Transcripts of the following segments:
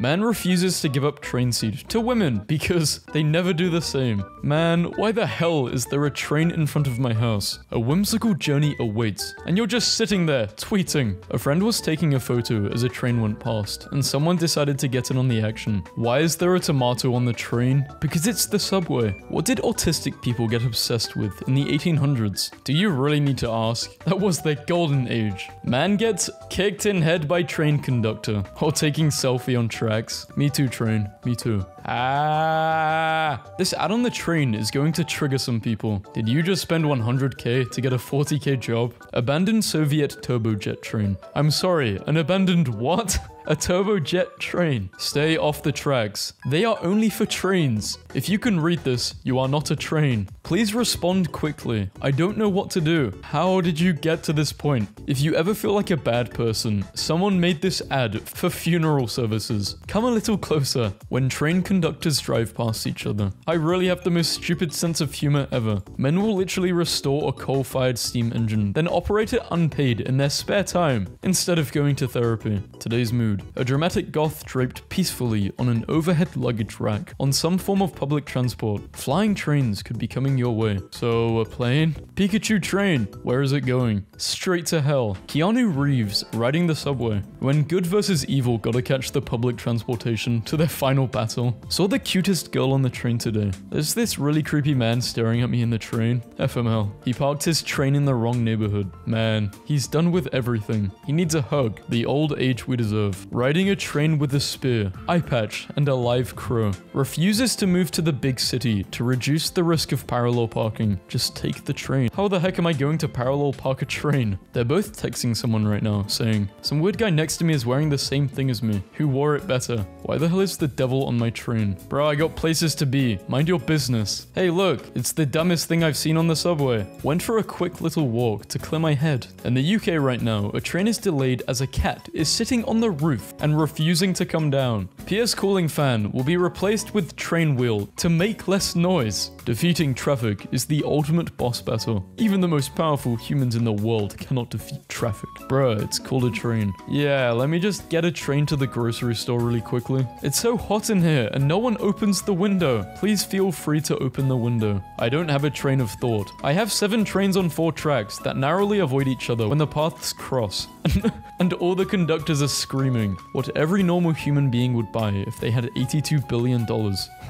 Man refuses to give up train seat to women because they never do the same. Man, why the hell is there a train in front of my house? A whimsical journey awaits, and you're just sitting there, tweeting. A friend was taking a photo as a train went past, and someone decided to get in on the action. Why is there a tomato on the train? Because it's the subway. What did autistic people get obsessed with in the 1800s? Do you really need to ask? That was their golden age. Man gets kicked in head by train conductor, or taking selfie on tracks. Me too, train. Me too. Ah, this ad on the train is going to trigger some people. Did you just spend 100k to get a 40k job? Abandoned Soviet turbojet train. I'm sorry, an abandoned what? A turbojet train. Stay off the tracks. They are only for trains. If you can read this, you are not a train. Please respond quickly. I don't know what to do. How did you get to this point? If you ever feel like a bad person, someone made this ad for funeral services. Come a little closer. When train conductors drive past each other. I really have the most stupid sense of humor ever. Men will literally restore a coal-fired steam engine, then operate it unpaid in their spare time, instead of going to therapy. Today's mood. A dramatic goth draped peacefully on an overhead luggage rack on some form of public transport. Flying trains could be coming your way. So, a plane? Pikachu train. Where is it going? Straight to hell. Keanu Reeves riding the subway. When good versus evil gotta catch the public transportation to their final battle. Saw the cutest girl on the train today. There's this really creepy man staring at me in the train. FML. He parked his train in the wrong neighborhood. Man, he's done with everything. He needs a hug. The old age we deserve. Riding a train with a spear, eye patch, and a live crow. Refuses to move to the big city to reduce the risk of parallel parking. Just take the train. How the heck am I going to parallel park a train? They're both texting someone right now, saying, Some weird guy next to me is wearing the same thing as me. Who wore it better? Why the hell is the devil on my train? Bro, I got places to be. Mind your business. Hey, look, it's the dumbest thing I've seen on the subway. Went for a quick little walk to clear my head. In the UK right now, a train is delayed as a cat is sitting on the roof and refusing to come down. PS cooling fan will be replaced with train wheel to make less noise. Defeating traffic is the ultimate boss battle. Even the most powerful humans in the world cannot defeat traffic. Bruh, it's called a train. Yeah, let me just get a train to the grocery store really quickly. It's so hot in here and no one opens the window. Please feel free to open the window. I don't have a train of thought. I have seven trains on four tracks that narrowly avoid each other when the paths cross. and all the conductors are screaming what every normal human being would buy if they had $82 billion.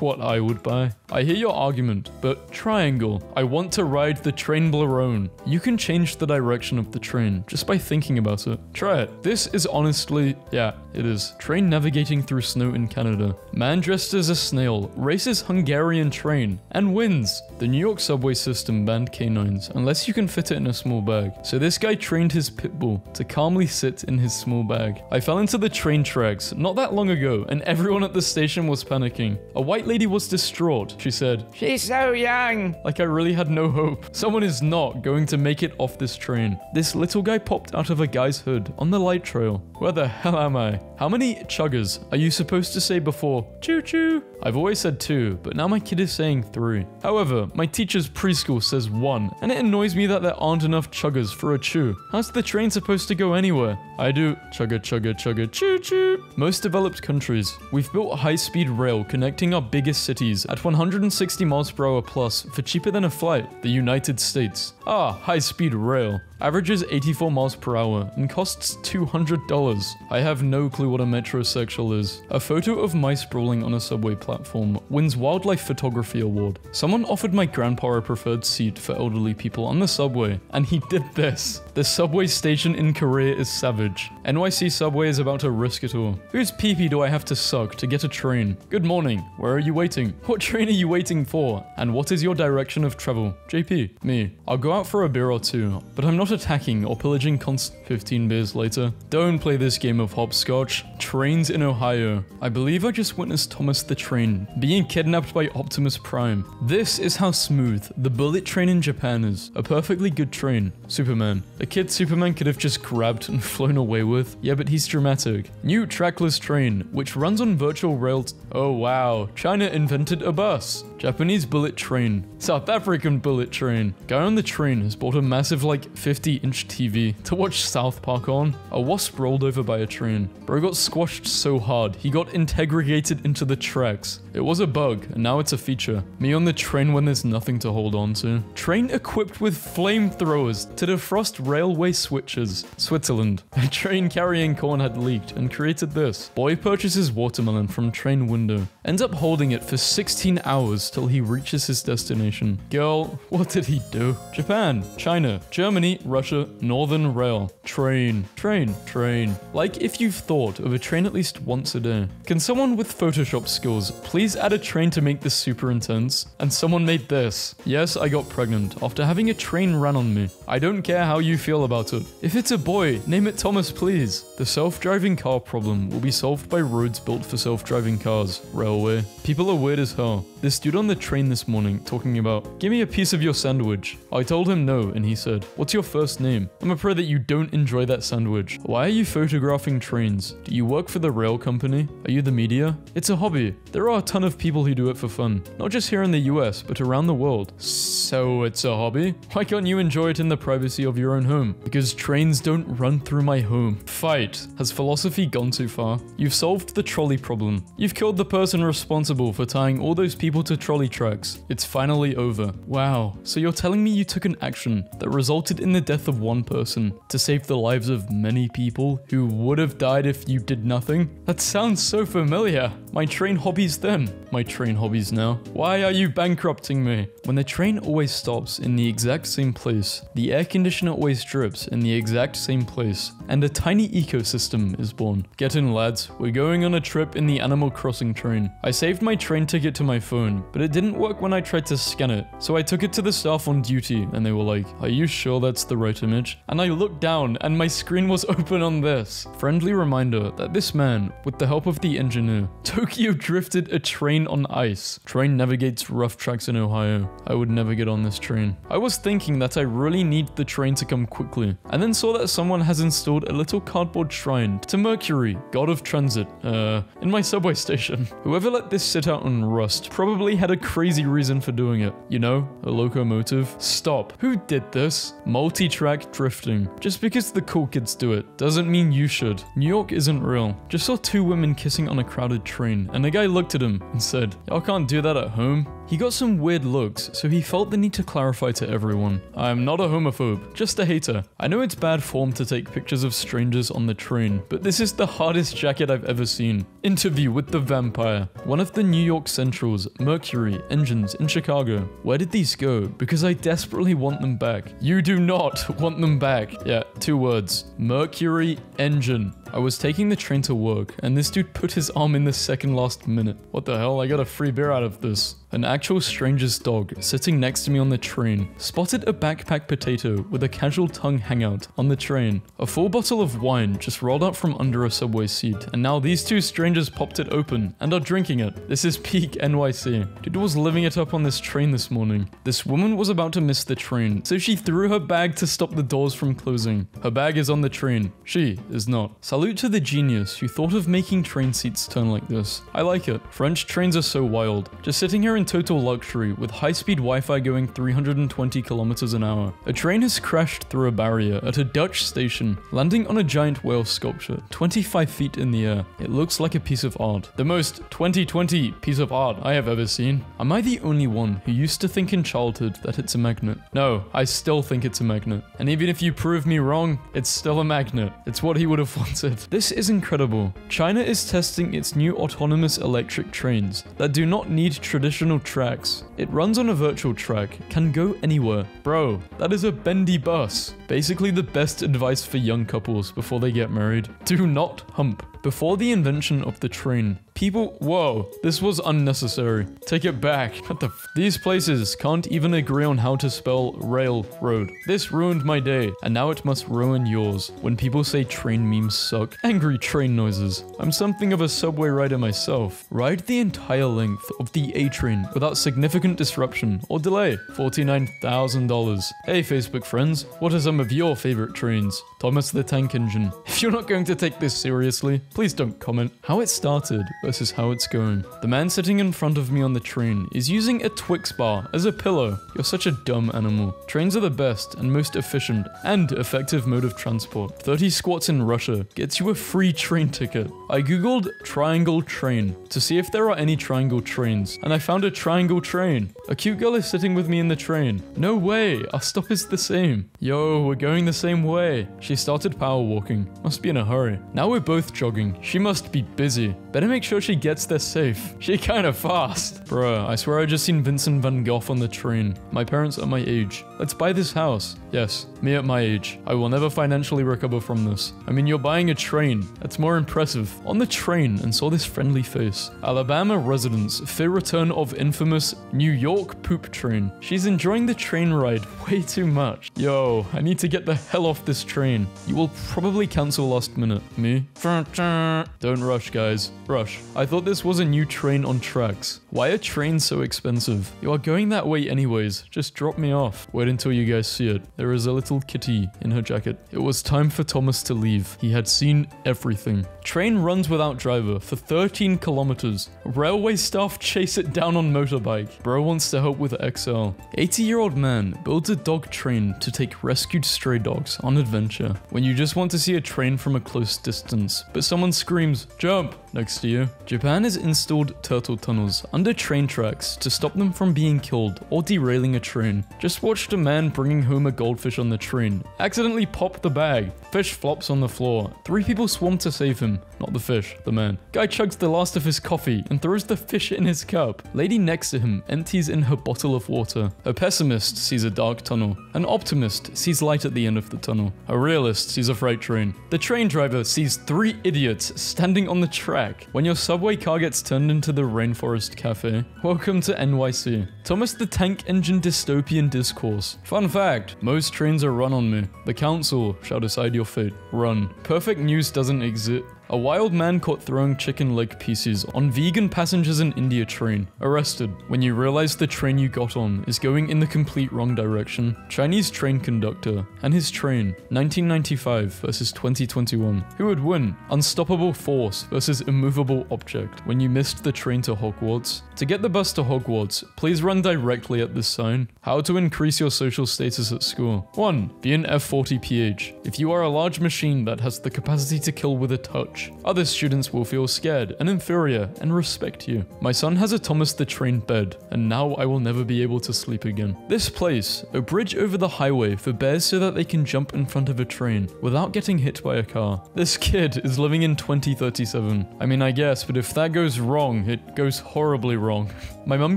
What I would buy. I hear your argument, but triangle. I want to ride the train Blarone. You can change the direction of the train just by thinking about it. Try it. This is honestly, yeah, it is. Train navigating through snow in Canada. Man dressed as a snail races Hungarian train and wins. The New York subway system banned canines unless you can fit it in a small bag. So this guy trained his pit bull to calmly sit in his small bag. I fell into the train tracks not that long ago and everyone at the station was panicking. A white lady was distraught. She said, She's so young. Like I really had no hope. Someone is not going to make it off this train. This little guy popped out of a guy's hood on the light trail. Where the hell am I? How many chuggers are you supposed to say before choo choo? I've always said two, but now my kid is saying three. However, my teacher's preschool says one, and it annoys me that there aren't enough chuggers for a chew. How's the train supposed to go anywhere? I do chugga chugga chugga choo choo. Most developed countries, we've built high-speed rail connecting our biggest cities at 160 miles per hour plus for cheaper than a flight. The United States. Ah, high-speed rail. Averages 84 miles per hour and costs $200. I have no clue what a metrosexual is. A photo of mice sprawling on a subway platform wins Wildlife Photography Award. Someone offered my grandpa a preferred seat for elderly people on the subway, and he did this. The subway station in Korea is savage. NYC subway is about to risk it all. Whose peepee do I have to suck to get a train? Good morning. Where are you waiting? What train are you waiting for? And what is your direction of travel? JP, me. I'll go out for a beer or two, but I'm not attacking or pillaging const- 15 beers later. Don't play this game of hopscotch. Trains in Ohio. I believe I just witnessed Thomas the Train being kidnapped by Optimus Prime. This is how smooth the bullet train in Japan is. A perfectly good train. Superman. A kid Superman could have just grabbed and flown away with. Yeah, but he's dramatic. New trackless train, which runs on virtual rails. Oh wow, China invented a bus. Japanese bullet train. South African bullet train. Guy on the train has bought a massive like 50 inch TV to watch South Park on. A wasp rolled over by a train. Bro got squashed so hard, he got integrated into the tracks. It was a bug, and now it's a feature. Me on the train when there's nothing to hold on to. Train equipped with flamethrowers to defrost railway switches. Switzerland. A train carrying corn had leaked and created this. Boy purchases watermelon from train window. Ends up holding it for 16 hours till he reaches his destination. Girl, what did he do? Japan, China, Germany, Russia, Northern Rail. Train, train, train. Like if you've thought of a train at least once a day. Can someone with Photoshop skills please add a train to make this super intense? And someone made this. Yes, I got pregnant after having a train run on me. I don't care how you feel about it. If it's a boy, name it Thomas please. The self-driving car problem will be solved by roads built for self-driving cars. Railway. People are weird as hell. This dude on the train this morning talking about, give me a piece of your sandwich. I told him no and he said, what's your first name? I'm a afraid that you don't enjoy that sandwich. Why are you photographing trains? Do you work for the rail company? Are you the media? It's a hobby. There are a ton of people who do it for fun. Not just here in the US, but around the world. So it's a hobby? Why can't you enjoy it in the privacy of your own home? Because trains don't run through my home. Fight. Has philosophy gone too far? You've solved the trolley problem. You've killed the person responsible for tying all those people to trolley tracks. It's finally over. Wow. So you're telling me you took an action that resulted in the death of one person to save the lives of many people who would have died if you did nothing? That sounds so familiar. My train hobbies then. My train hobbies now. Why are you bankrupting me? When the train always stops in the exact same place, the air conditioner always drips in the exact same place, and a tiny ecosystem is born. Get in lads, we're going on a trip in the Animal Crossing train. I saved my train ticket to my phone, but it didn't work when I tried to scan it, so I took it to the staff on duty, and they were like, are you sure that's the right image? And I looked down, and my screen was open on this. Friendly reminder that this man, with the help of the engineer, Tokyo drifted a train on ice. Train navigates rough tracks in Ohio. I would never get on this train. I was thinking that I really need the train to come quickly, and then saw that someone has installed a little cardboard shrine to Mercury, god of transit, uh, in my subway station. Whoever let this sit out and rust probably had a crazy reason for doing it. You know, a locomotive. Stop. Who did this? Multi-track drifting. Just because the cool kids do it doesn't mean you should. New York isn't real. Just saw two women kissing on a crowded train, and a guy looked at him and said, Y'all can't do that at home. He got some weird looks, so he felt the need to clarify to everyone. I am not a homophobe, just a hater. I know it's bad form to take pictures of strangers on the train, but this is the hardest jacket I've ever seen. Interview with the Vampire. One of the New York Central's Mercury engines in Chicago. Where did these go? Because I desperately want them back. You do not want them back. Yeah, two words. Mercury engine. I was taking the train to work, and this dude put his arm in the second last minute. What the hell? I got a free beer out of this. An actual stranger's dog, sitting next to me on the train, spotted a backpack potato with a casual tongue hangout on the train. A full bottle of wine just rolled out from under a subway seat, and now these two strangers popped it open and are drinking it. This is peak NYC. Dude was living it up on this train this morning. This woman was about to miss the train, so she threw her bag to stop the doors from closing. Her bag is on the train. She is not. Salute to the genius who thought of making train seats turn like this. I like it. French trains are so wild. Just sitting here in total luxury with high-speed Wi-Fi going 320 kilometers an hour. A train has crashed through a barrier at a Dutch station, landing on a giant whale sculpture 25 feet in the air. It looks like a piece of art. The most 2020 piece of art I have ever seen. Am I the only one who used to think in childhood that it's a magnet? No, I still think it's a magnet. And even if you prove me wrong, it's still a magnet. It's what he would have wanted. This is incredible. China is testing its new autonomous electric trains that do not need traditional tracks. It runs on a virtual track, can go anywhere. Bro, that is a bendy bus. Basically the best advice for young couples before they get married. Do not hump. Before the invention of the train, people. Whoa, this was unnecessary. Take it back. What the. These places can't even agree on how to spell railroad. This ruined my day, and now it must ruin yours. When people say train memes suck, angry train noises. I'm something of a subway rider myself. Ride the entire length of the A train without significant disruption or delay. $49,000. Hey, Facebook friends, what are some of your favorite trains? Thomas the Tank Engine. If you're not going to take this seriously, please don't comment. How it started versus how it's going. The man sitting in front of me on the train is using a Twix bar as a pillow. You're such a dumb animal. Trains are the best and most efficient and effective mode of transport. 30 squats in Russia gets you a free train ticket. I googled triangle train to see if there are any triangle trains, and I found a triangle train. A cute girl is sitting with me in the train. No way, our stop is the same. Yo, we're going the same way. She started power walking. Must be in a hurry. Now we're both jogging. She must be busy. Better make sure she gets there safe. She kinda fast. Bruh, I swear I just seen Vincent van Gogh on the train. My parents are my age. Let's buy this house. Yes, me at my age. I will never financially recover from this. I mean, you're buying a train. That's more impressive. On the train and saw this friendly face. Alabama residents fear return of infamous New York poop train. She's enjoying the train ride way too much. Yo, I need to get the hell off this train. You will probably cancel last minute. Me? Don't rush, guys. Rush. I thought this was a new train on tracks. Why are trains so expensive? You are going that way anyways. Just drop me off. Wait until you guys see it. There is a little kitty in her jacket. It was time for Thomas to leave. He had seen everything. Train runs without driver for 13 kilometers. Railway staff chase it down on motorbike. Bro wants to help with XL. 80 year old man builds a dog train to take rescued stray dogs on adventure. When you just want to see a train from a close distance, but someone screams, jump, next to you. Japan has installed turtle tunnels under train tracks to stop them from being killed or derailing a train. Just watched a man bringing home a goldfish on the train, accidentally pop the bag. Fish flops on the floor. Three people swarm to save him. Not the fish, the man. Guy chugs the last of his coffee and throws the fish in his cup. Lady next to him empties in her bottle of water. A pessimist sees a dark tunnel. An optimist sees light at the end of the tunnel. A realist sees a freight train. The train driver sees three idiots standing on the track. When your subway car gets turned into the Rainforest Cafe, welcome to NYC. Thomas the Tank Engine dystopian discourse. Fun fact, most trains are run on me. The council shall decide your fate. Run. Perfect news doesn't exist. A wild man caught throwing chicken leg pieces on vegan passengers in India train. Arrested when you realize the train you got on is going in the complete wrong direction. Chinese train conductor and his train. 1995 versus 2021. Who would win? Unstoppable force versus immovable object when you missed the train to Hogwarts. To get the bus to Hogwarts, please run directly at this sign. How to increase your social status at school. 1. Be an F40PH. If you are a large machine that has the capacity to kill with a touch, other students will feel scared and inferior and respect you. My son has a Thomas the Train bed, and now I will never be able to sleep again. This place, a bridge over the highway for bears so that they can jump in front of a train without getting hit by a car. This kid is living in 2037. I mean, I guess, but if that goes wrong, it goes horribly wrong. My mum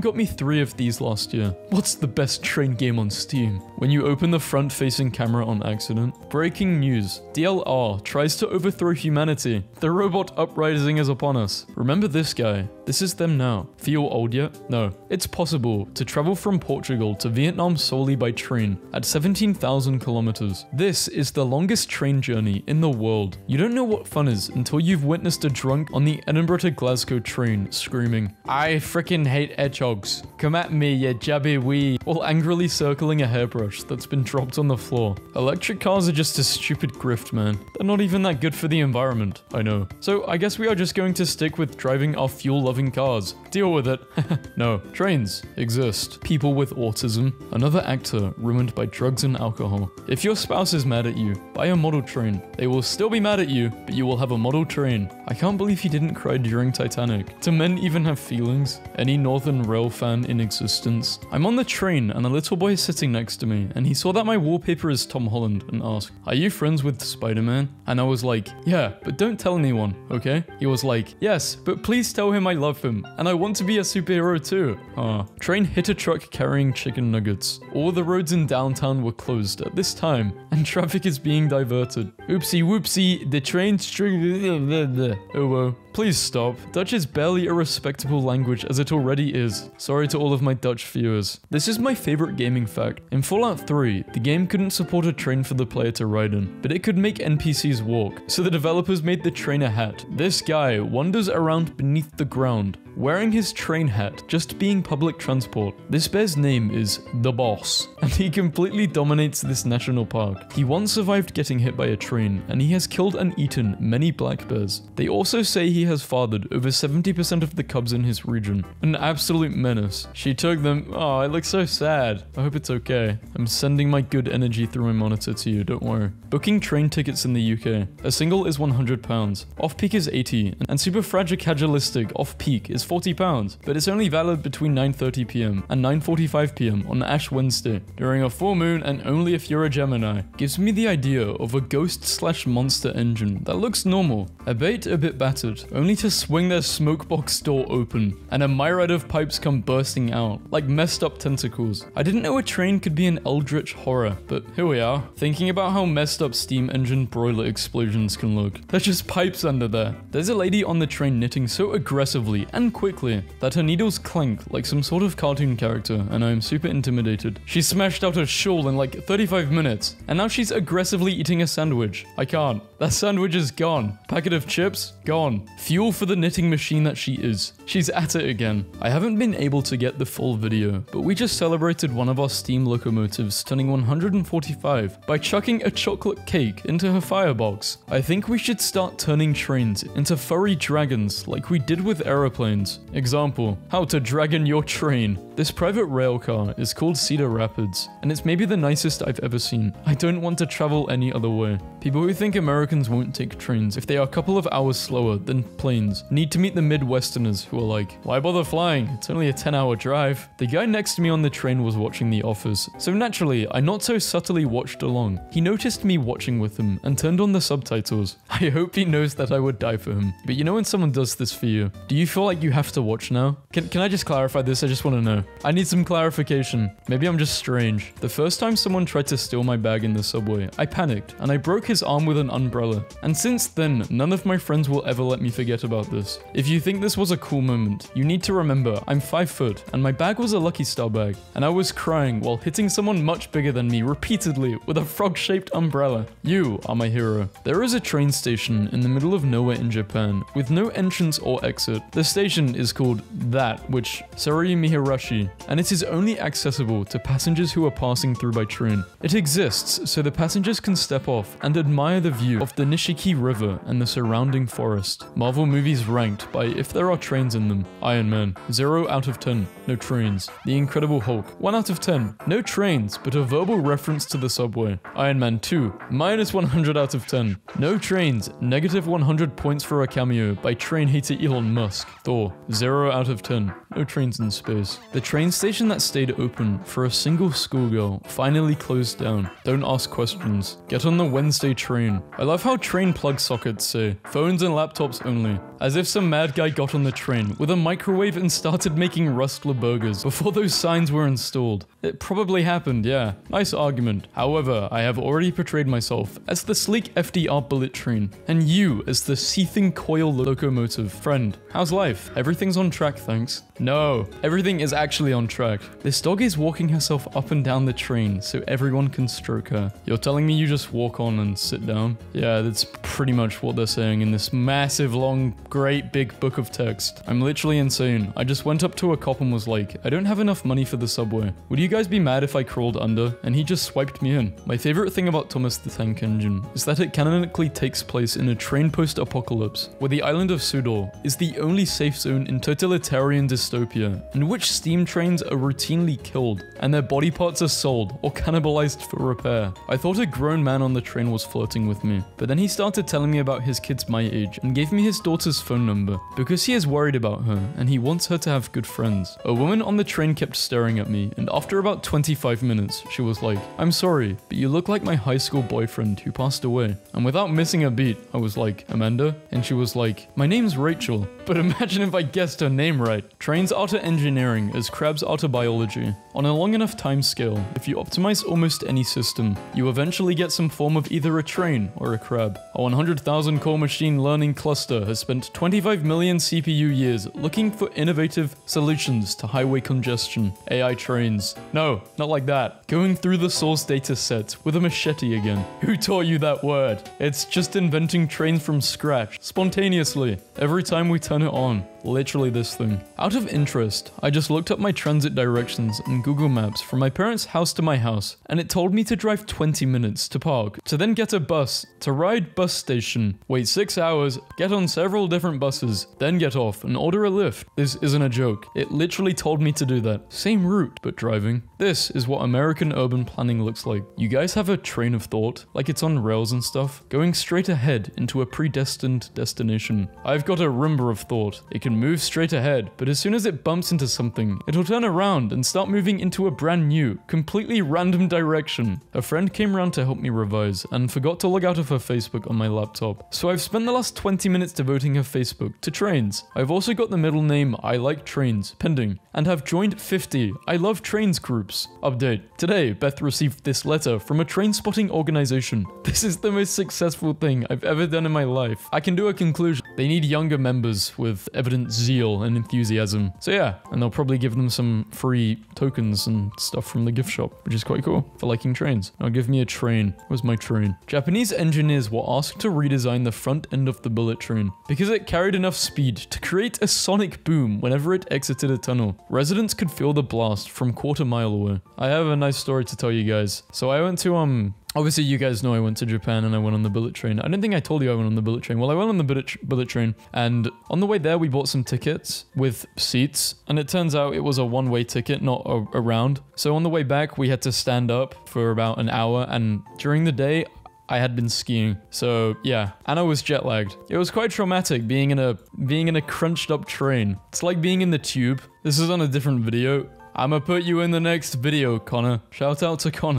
got me three of these last year. What's the best train game on Steam? When you open the front facing camera on accident. Breaking news DLR tries to overthrow humanity. The robot uprising is upon us. Remember this guy. This is them now. Feel old yet? No. It's possible to travel from Portugal to Vietnam solely by train at 17,000 kilometers. This is the longest train journey in the world. You don't know what fun is until you've witnessed a drunk on the Edinburgh to Glasgow train screaming, I freaking hate hedgehogs. Come at me, you jabby wee, while angrily circling a hairbrush that's been dropped on the floor. Electric cars are just a stupid grift, man. They're not even that good for the environment. I know. So I guess we are just going to stick with driving our fuel-loving cars. Deal with it. no. Trains exist. People with autism. Another actor ruined by drugs and alcohol. If your spouse is mad at you, buy a model train. They will still be mad at you, but you will have a model train. I can't believe he didn't cry during Titanic. Do men even have feelings? Any Northern Rail fan in existence? I'm on the train and a little boy is sitting next to me and he saw that my wallpaper is Tom Holland and asked, are you friends with Spider-Man? And I was like, yeah, but don't tell anyone, okay? He was like, yes, but please tell him I love him and I want to be a superhero too. Ah, train hit a truck carrying chicken nuggets. All the roads in downtown were closed at this time and traffic is being diverted. Oopsie whoopsie, the train Oh whoa. Please stop. Dutch is barely a respectable language as it already is. Sorry to all of my Dutch viewers. This is my favorite gaming fact. In Fallout 3, the game couldn't support a train for the player to ride in, but it could make NPCs walk, so the developers made the train a hat. This guy wanders around beneath the ground, wearing his train hat, just being public transport. This bear's name is The Boss, and he completely dominates this national park. He once survived getting hit by a train, and he has killed and eaten many black bears. They also say he has fathered over 70% of the cubs in his region. An absolute menace. She took them. Oh, it looks so sad. I hope it's okay. I'm sending my good energy through my monitor to you, don't worry. Booking train tickets in the UK. A single is £100, off-peak is 80 and super superfragilistic off-peak is 40 pounds, but it's only valid between 9.30pm and 9.45pm on Ash Wednesday, during a full moon and only if you're a Gemini. Gives me the idea of a ghost slash monster engine that looks normal, a bait a bit battered, only to swing their smoke box door open, and a myriad of pipes come bursting out, like messed up tentacles. I didn't know a train could be an eldritch horror, but here we are, thinking about how messed up steam engine boiler explosions can look. There's just pipes under there. There's a lady on the train knitting so aggressively and quickly that her needles clank like some sort of cartoon character, and I am super intimidated. She smashed out a shawl in like 35 minutes, and now she's aggressively eating a sandwich. I can't. That sandwich is gone. Packet of chips? Gone. Fuel for the knitting machine that she is. She's at it again. I haven't been able to get the full video, but we just celebrated one of our steam locomotives turning 145 by chucking a chocolate cake into her firebox. I think we should start turning trains into furry dragons like we did with aeroplanes. Example, how to dragon your train. This private rail car is called Cedar Rapids, and it's maybe the nicest I've ever seen. I don't want to travel any other way. People who think Americans won't take trains if they are a couple of hours slower than planes need to meet the Midwesterners who are like, why bother flying? It's only a 10 hour drive. The guy next to me on the train was watching The Office, so naturally, I not so subtly watched along. He noticed me watching with him and turned on the subtitles. I hope he knows that I would die for him. But you know when someone does this for you, do you feel like you have to watch now? Can, can I just clarify this? I just want to know. I need some clarification. Maybe I'm just strange. The first time someone tried to steal my bag in the subway, I panicked and I broke his arm with an umbrella. And since then, none of my friends will ever let me forget about this. If you think this was a cool moment, you need to remember I'm 5 foot and my bag was a Lucky Star bag, and I was crying while hitting someone much bigger than me repeatedly with a frog shaped umbrella. You are my hero. There is a train station in the middle of nowhere in Japan with no entrance or exit. The station is called That, which Seiryu Miharashi, and it is only accessible to passengers who are passing through by train. It exists so the passengers can step off and admire the view of the Nishiki River and the surrounding forest. Marvel movies ranked by if there are trains in them. Iron Man, 0 out of 10, no trains. The Incredible Hulk, 1 out of 10, no trains, but a verbal reference to the subway. Iron Man 2, minus 100 out of 10, no trains, negative 100 points for a cameo by train hater Elon Musk. Thor, 0 out of 10, no trains in space. The train station that stayed open for a single schoolgirl finally closed down. Don't ask questions. Get on the Wednesday train. I love how train plug sockets say phones and laptops only. As if some mad guy got on the train with a microwave and started making Rustler burgers before those signs were installed. It probably happened, yeah. Nice argument. However, I have already portrayed myself as the sleek FDR bullet train, and you as the seething coil locomotive. Friend, how's life? Everything's on track, thanks. No, everything is actually on track. This dog is walking herself up and down the train so everyone can stroke her. You're telling me you just walk on and sit down? Yeah, that's pretty much what they're saying in this massive, long, great big book of text. I'm literally insane. I just went up to a cop and was like, I don't have enough money for the subway. Would you guys be mad if I crawled under? And he just swiped me in. My favorite thing about Thomas the Tank Engine is that it canonically takes place in a train post-apocalypse, where the island of Sodor is the only safe zone in totalitarian dystopia, in which steam trains are routinely killed, and their body parts are sold or cannibalized for repair. I thought a grown man on the train was flirting with me, but then he started telling me about his kids my age and gave me his daughter's phone number because he is worried about her and he wants her to have good friends. A woman on the train kept staring at me, and after about 25 minutes, she was like, I'm sorry, but you look like my high school boyfriend who passed away. And without missing a beat, I was like, Amanda? And she was like, My name's Rachel. But imagine if I guessed her name right. Trains to engineering is crabs to biology. On a long enough time scale, if you optimize almost any system, you eventually get some form of either a train or a crab. A 100,000 core machine learning cluster has spent 25 million CPU years looking for innovative solutions to highway congestion. AI trains. No, not like that. Going through the source data set with a machete again. Who taught you that word? It's just inventing trains from scratch, spontaneously, every time we turn it on. Literally this thing. Out of interest, I just looked up my transit directions in Google Maps from my parents' house to my house, and it told me to drive 20 minutes to park, to then get a bus, to ride bus station, wait 6 hours, get on several different buses, then get off and order a lift. This isn't a joke. It literally told me to do that. Same route, but driving. This is what American urban planning looks like. You guys have a train of thought, like it's on rails and stuff, going straight ahead into a predestined destination. I've got a Roomba of thought. It can move straight ahead, but as soon as it bumps into something, it'll turn around and start moving into a brand new, completely random direction. A friend came around to help me revise and forgot to log out of her Facebook on my laptop. So I've spent the last 20 minutes devoting her Facebook to trains. I've also got the middle name I like trains pending and have joined 50 I love trains groups. Update. Today, Beth received this letter from a train spotting organization. This is the most successful thing I've ever done in my life. I can do a conclusion. They need younger members with evident zeal and enthusiasm. So yeah, and they'll probably give them some free tokens and stuff from the gift shop, which is quite cool for liking trains. Now give me a train. Where's my train? Japanese engineers were asked to redesign the front end of the bullet train because it carried enough speed to create a sonic boom whenever it exited a tunnel. Residents could feel the blast from quarter mile away. I have a nice story to tell you guys. So I went to um Obviously, you guys know I went to Japan and I went on the bullet train. I don't think I told you I went on the bullet train. Well, I went on the bullet, bullet train, and on the way there, we bought some tickets with seats. And it turns out it was a one way ticket, not a, round. So on the way back, we had to stand up for about an hour. And during the day, I had been skiing. So yeah, and I was jet lagged. It was quite traumatic being in a being in a crunched up train. It's like being in the tube. This is on a different video. I'ma put you in the next video, Connor. Shout out to Connor.